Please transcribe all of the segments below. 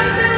Yes!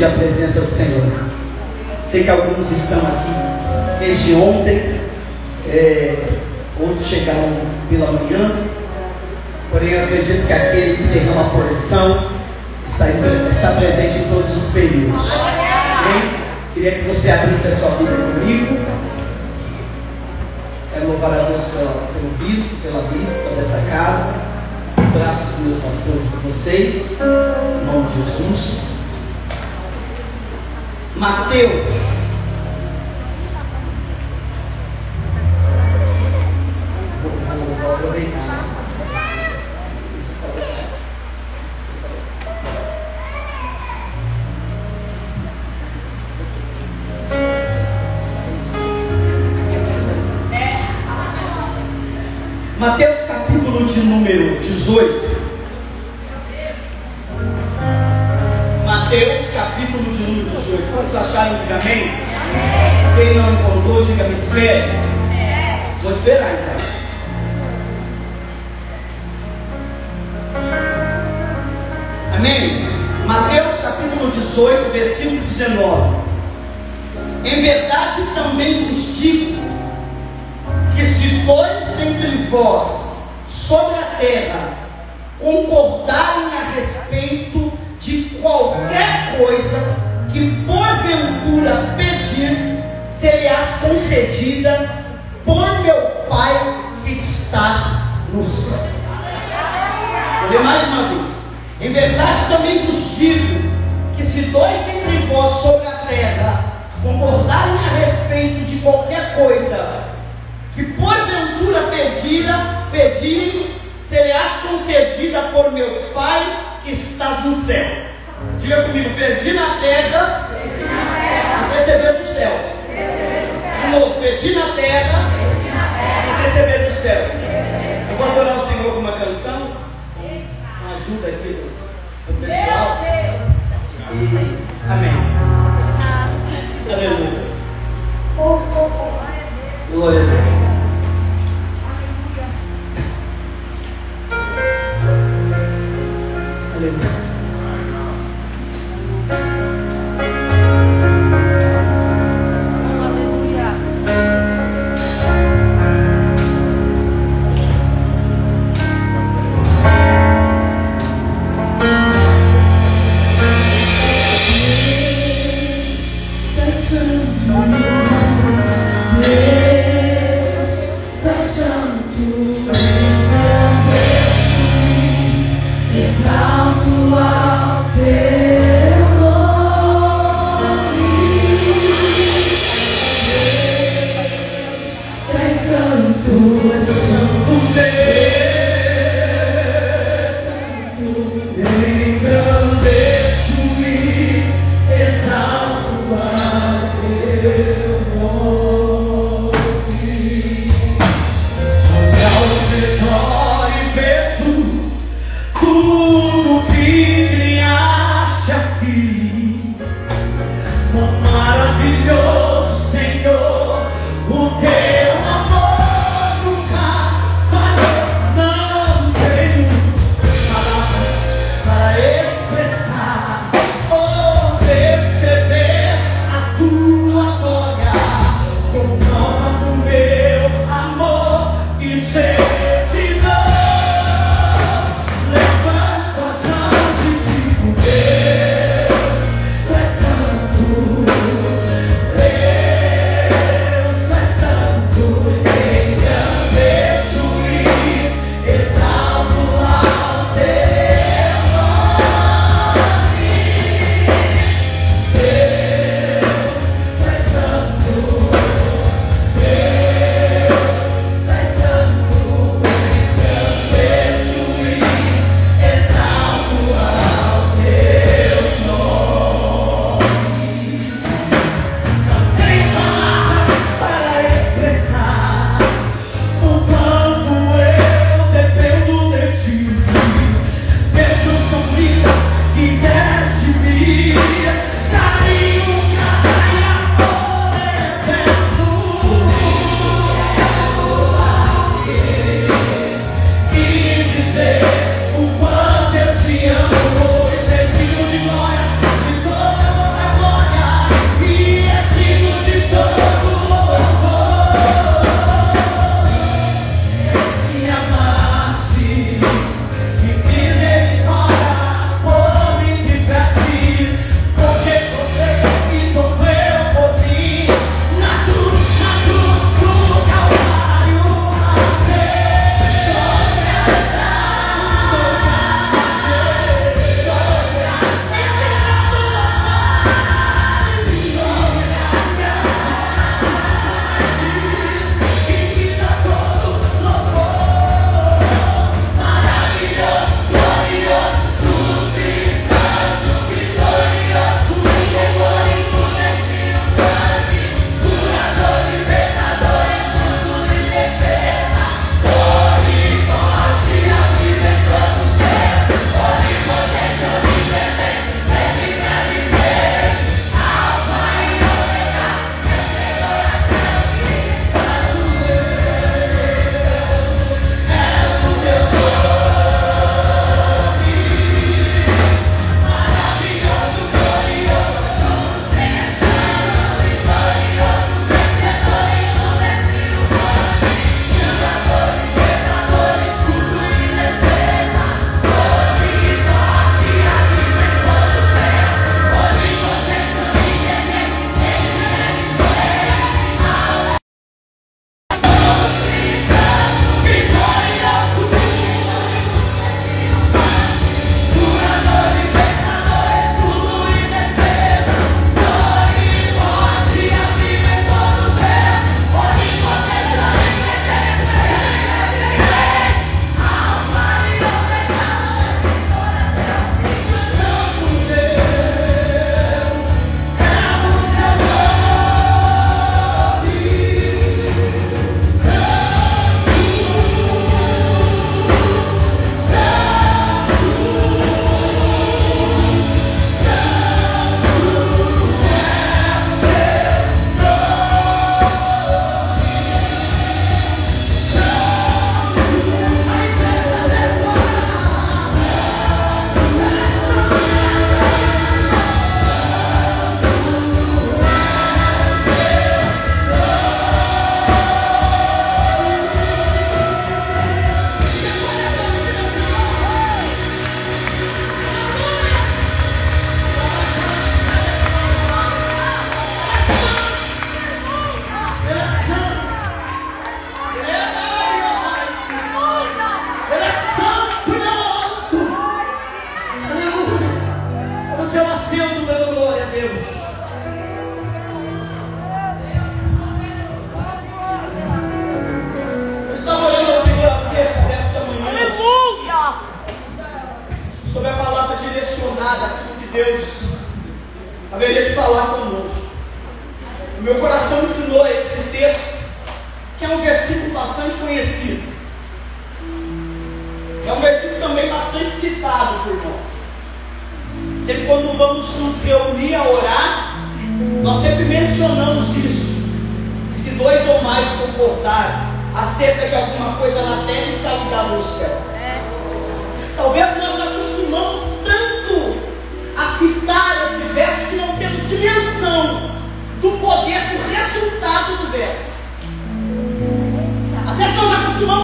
Sentir a presença do Senhor. Sei que alguns estão aqui desde ontem, é, outros chegaram pela manhã, porém eu acredito que aquele que derrama a porção está, está presente em todos os períodos. Amém? Queria que você abrisse a sua Bíblia comigo. Quero louvar a Deus pela, pelo bispo, pela vista dessa casa. Abraço dos meus pastores e vocês. Em nome de Jesus. Mateus. Mateus capítulo de número 18. Quem não encontrou, diga me espere. Vou esperar então. Amém? Mateus capítulo 18, versículo 19. Em verdade também vos digo que se dois entre vós sobre a terra concordarem a respeito de qualquer coisa que porventura pedir, serás concedida por meu Pai que estás no céu. Vou ler mais uma vez. Em verdade também vos digo que se dois entre vós sobre a terra concordarem a respeito de qualquer coisa que porventura pedira, pedirem, serás concedida por meu Pai que estás no céu. Diga comigo, pedir na terra, e receber do céu. Pedir na terra, e receber do céu. Eu vou adorar o Senhor com uma canção, uma ajuda aqui do, do pessoal. E, amém. Aleluia. Glória a Deus. Aleluia.